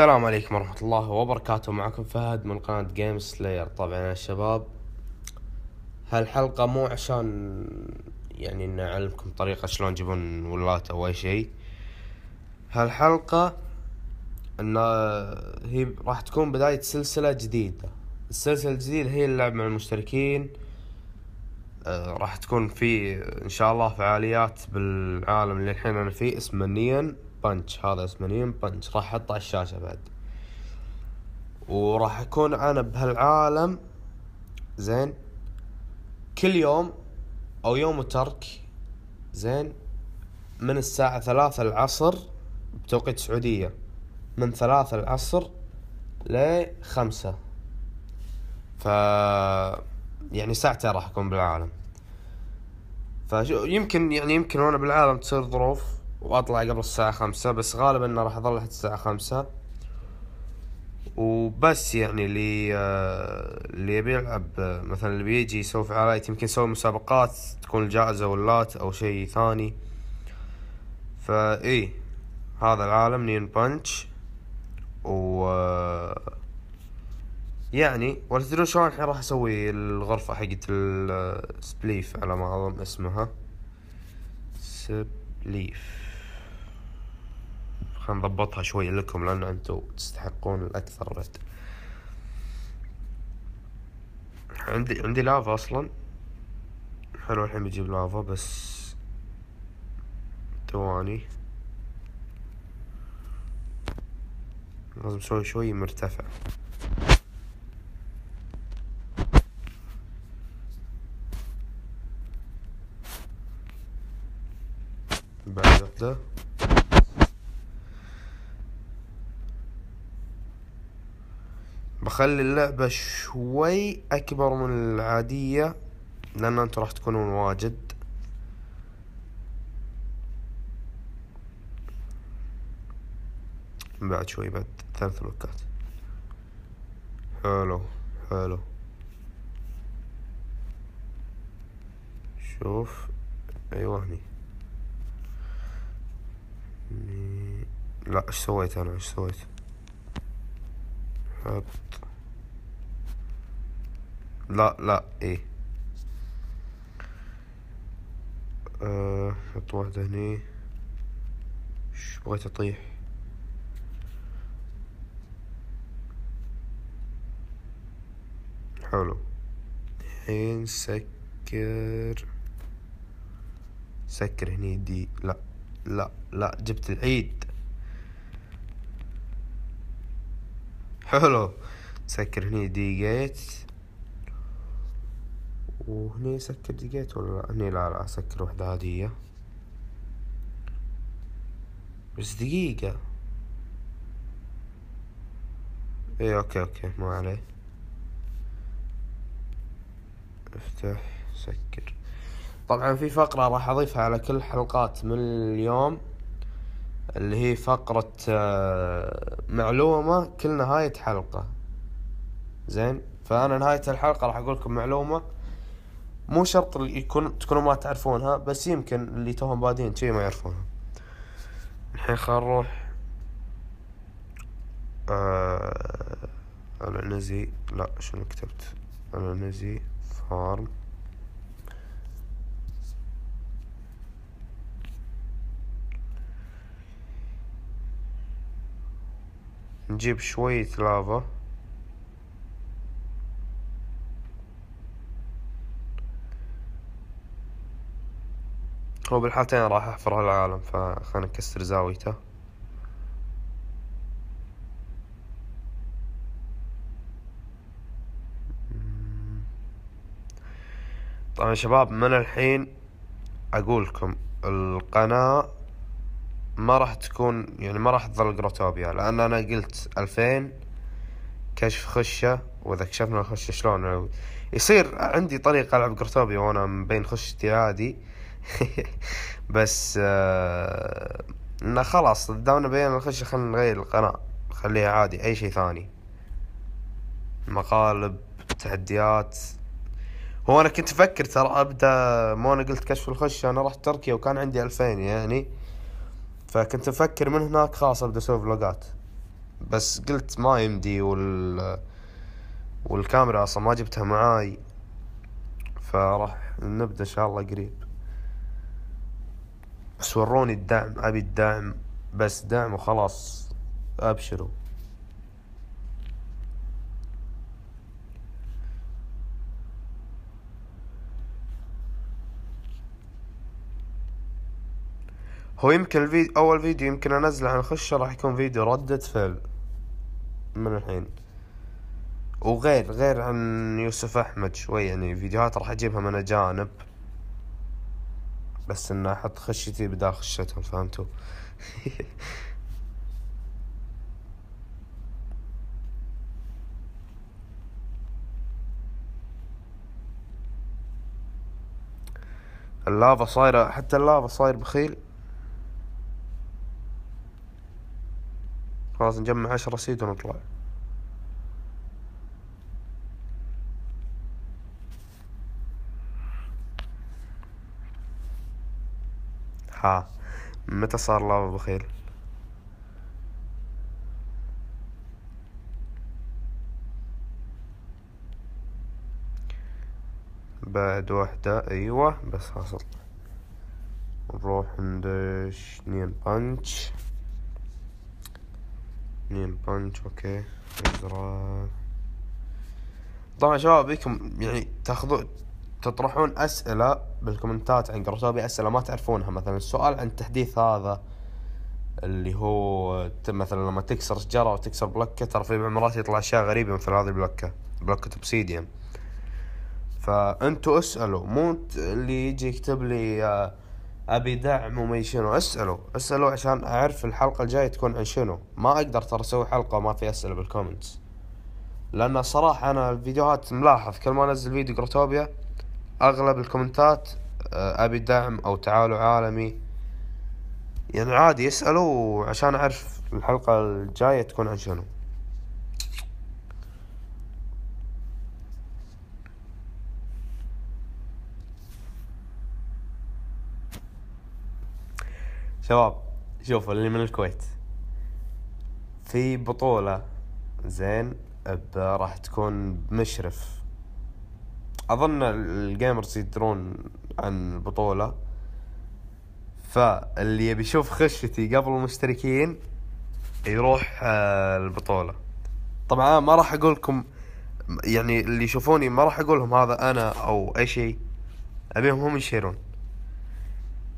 السلام عليكم ورحمة الله وبركاته. معكم فهد من قناة جيم سلاير طبعا يا شباب هالحلقة مو عشان يعني نعلمكم طريقة شلون تجيبون ولات أو أي شيء. هالحلقة إن هي راح تكون بداية سلسلة جديدة. السلسلة الجديدة هي اللعب مع المشتركين. آه، راح تكون في إن شاء الله فعاليات بالعالم اللي الحين أنا فيه اسمه نيون بنش هذا اسمه نيون بنش راح أحطه على الشاشة بعد. وراح أكون أنا بهالعالم زين كل يوم أو يوم ترك زين من الساعة ثلاثة العصر بتوقيت سعودية من ثلاثة العصر لخمسة. ف يعني ساعتين راح أكون بالعالم. فشو يمكن يعني يمكن وأنا بالعالم تصير ظروف وأطلع قبل الساعة خمسة بس غالبا إنه راح أظل لحد الساعة خمسة. وبس يعني اللي آه، اللي يبي يلعب آه، مثلا اللي بيجي يسوي فعاليات يمكن يسوي مسابقات تكون الجائزة ولات أو شيء ثاني. فا إيه هذا العالم nine punch. و آه، يعني ولا تدرون شلون الحين راح أسوي الغرفة حقت ال spleef على ما أظن اسمها. spleef. خلينا نضبطها شوي لكم لأن أنتم تستحقون الأكثر بعد عندي عندي لافا أصلا. حلو الحين بجيب لافا بس ثواني. لازم أسوي شوي مرتفع. بعد وحدة بخلي اللعبة شوي أكبر من العادية لأن أنتوا راح تكونون واجد. بعد شوي بعد ثلاث لوكات. حلو حلو. شوف أيوه هني هني. لا إيش سويت أنا؟ إيش سويت؟ حط لا لا إيه. أه حط واحدة هني. إيش بغيت أطيح؟ حلو. الحين سكر. سكر هني دي لا لا لا جبت العيد. حلو. سكر هني دي جيت وهني سكر جيت ولا لا؟ هني لا لا سكر وحدة عادية. بس دقيقة. إيه okay okay ما عليه. افتح سكر. طبعا في فقرة راح أضيفها على كل حلقات من اليوم. اللي هي فقرة آه، معلومة كل نهاية حلقة. زين؟ فأنا نهاية الحلقة راح أقول لكم معلومة. مو شرط يكون تكونوا ما تعرفونها بس يمكن اللي توهم بادين شي ما يعرفونها. الحين خل نروح. آه العنزي لا شنو كتبت؟ العنزي فارم. نجيب شوية لافا. هو بالحالتين راح أحفر هالعالم فخلنا نكسر زاويته. طبعا شباب من الحين أقولكم القناة ما راح تكون يعني ما راح تظل جروتوبيا لأن أنا قلت ألفين كشف خشة وإذا كشفنا الخشة شلون؟ يصير عندي طريقة ألعب جروتوبيا وأنا مبين خشتي عادي. بس آه إنه خلاص دامنا بين الخشة خلينا نغير القناة خليها عادي أي شيء ثاني. مقالب تحديات. هو أنا كنت أفكر ترى أبدأ مو أنا قلت كشف الخشة أنا رحت تركيا وكان عندي ألفين يعني. فكنت أفكر من هناك خلاص ابدا أسوي فلوجات بس قلت ما يمدي وال والكاميرا أصلا ما جبتها معاي. فراح نبدأ إن شاء الله قريب. بس وروني الدعم أبي الدعم بس دعم وخلاص ابشروا هو يمكن الفيديو أول فيديو يمكن أنزله عن خشه راح يكون فيديو ردة فعل. من الحين. وغير غير عن يوسف أحمد شوي يعني فيديوهات راح أجيبها من أجانب. بس إنه أحط خشتي بداخل خشتهم فهمتوا؟ اللافا صايرة حتى اللافا صاير بخيل. خلاص نجمع عشرة seed ونطلع. ها متى صار لافا بخيل؟ بعد واحدة أيوه بس حصل. نروح ندش اثنين punch. اثنين punch okay. ازرق طبعا شباب بيكم يعني تاخذون تطرحون أسئلة بالكومنتات عن Growtopia أسئلة ما تعرفونها. مثلا السؤال عن التحديث هذا اللي هو مثلا لما تكسر شجرة وتكسر بلوكه ترى في مرات يطلع أشياء غريبة مثل هذه البلوكه بلوكه obsidian. فأنتوا اسألوا مو اللي يجي يكتب لي آه، أبي دعم وما شنو أسألوا أسألوا عشان أعرف الحلقة الجاية تكون عن شنو. ما أقدر ترى أسوي حلقة وما في أسئلة بال comments لأن صراحة أنا الفيديوهات ملاحظ. كل ما أنزل فيديو Growtopia أغلب الكومنتات آه، أبي دعم أو تعالوا عالمي. يعني عادي يسألوا عشان أعرف الحلقة الجاية تكون عن شنو. شباب شوفوا اللي من الكويت. في بطولة زين راح تكون بمشرف أظن الجيمرز يدرون عن البطولة. فاللي يبي يشوف خشتي قبل المشتركين يروح آه، البطولة. طبعا ما راح أقول لكم يعني اللي يشوفوني ما راح أقول لهم هذا أنا أو أي شيء. أبيهم هم يشيرون.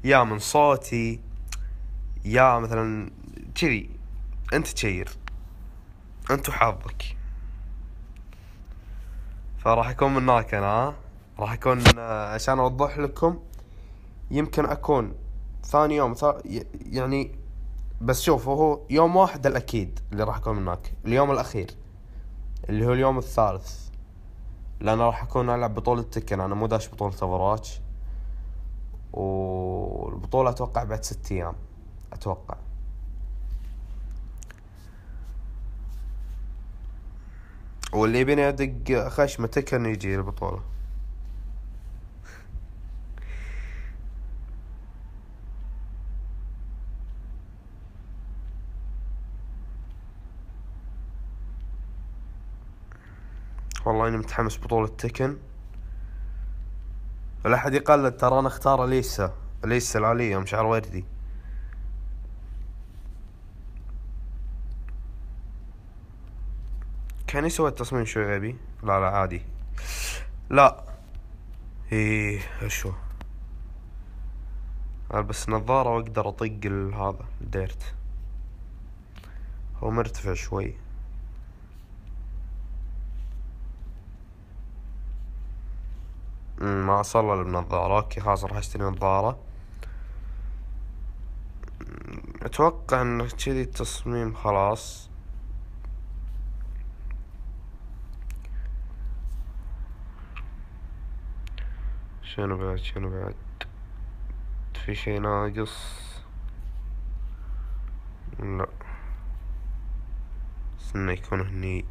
يا من صوتي يا مثلا كذي أنت تشير أنت وحظك فراح يكون من هناك أنا راح يكون آه، عشان أوضح لكم يمكن أكون ثاني يوم ثا يعني بس شوف هو يوم واحد الأكيد اللي راح أكون هناك اليوم الأخير اللي هو اليوم الثالث. لأن راح أكون ألعب بطولة تكن أنا مو داش بطولة اوفراش والبطولة أتوقع بعد ست أيام. أتوقع. واللي يبيني ادق خشمة تكن يجي البطولة. والله إني متحمس بطولة تكن. لا احد يقلد ترى أنا أختار أليسا. أليسا العالية ام شعر وردي كان يسوي التصميم شوي غبي. لا لا عادي. لا. إيه شو البس نظارة وأقدر أطق هذا الديرت. هو مرتفع شوي. ما أصلا بنظارة أوكي خلاص راح أشتري نظارة. أتوقع انه كذي التصميم خلاص. شنو بعد شنو بعد؟ في شي ناقص؟ لا. استنى يكون هني.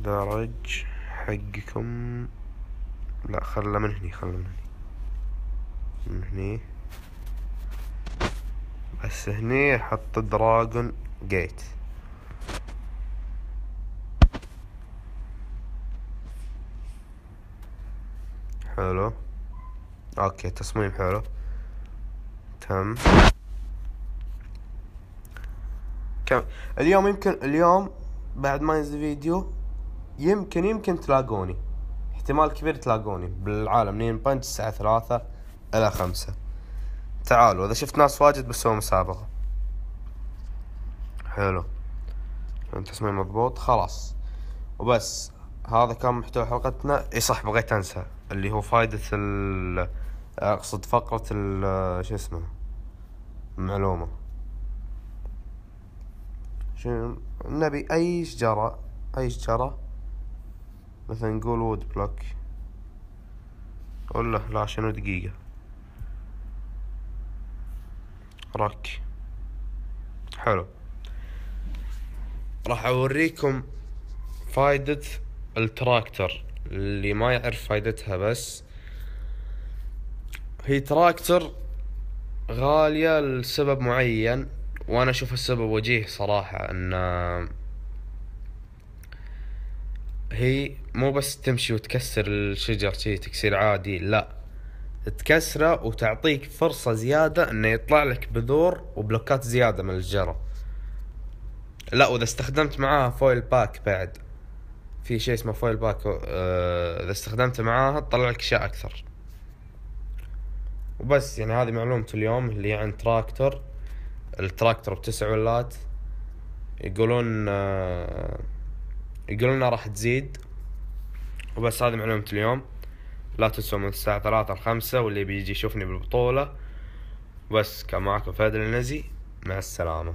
درج حقكم. لا خله من هني خله من هني. من هني. بس هني حط دراجون جيت. حلو. أوكي تصميم حلو. تم. كم؟ اليوم يمكن اليوم بعد ما ينزل فيديو يمكن يمكن تلاقوني. احتمال كبير تلاقوني. بالعالم نين بنج الساعة ثلاثة إلى خمسة. تعالوا إذا شفت ناس واجد بسوي مسابقة. حلو. تصميم مضبوط خلاص. وبس هذا كان محتوى حلقتنا. إي صح بغيت أنسى. اللي هو فايدة ال أقصد فقرة ال شو اسمه المعلومة. شنو نبي أي شجرة أي شجرة مثلا نقول wood block ولا لا شنو دقيقة. رك حلو. راح أوريكم فايدة التراكتر. اللي ما يعرف فايدتها بس. هي تراكتر غالية لسبب معين وأنا أشوف السبب وجيه صراحة إن هي مو بس تمشي وتكسر الشجر شي تكسير عادي لا. تكسره وتعطيك فرصة زيادة إنه يطلع لك بذور وبلوكات زيادة من الشجرة لا وإذا استخدمت معاها fuel pack بعد. في شيء اسمه fuel pack آه، إذا استخدمته معاها تطلع لك أشياء أكثر. وبس يعني هذه معلومة اليوم اللي عن tractor ال tractor بتسع ولات. يقولون آه، يقولون راح تزيد. وبس هذه معلومة اليوم. لا تنسوا من الساعة ثلاثة لخمسة واللي بيجي يشوفني بالبطولة. بس كان معكم فهد النزي مع السلامة.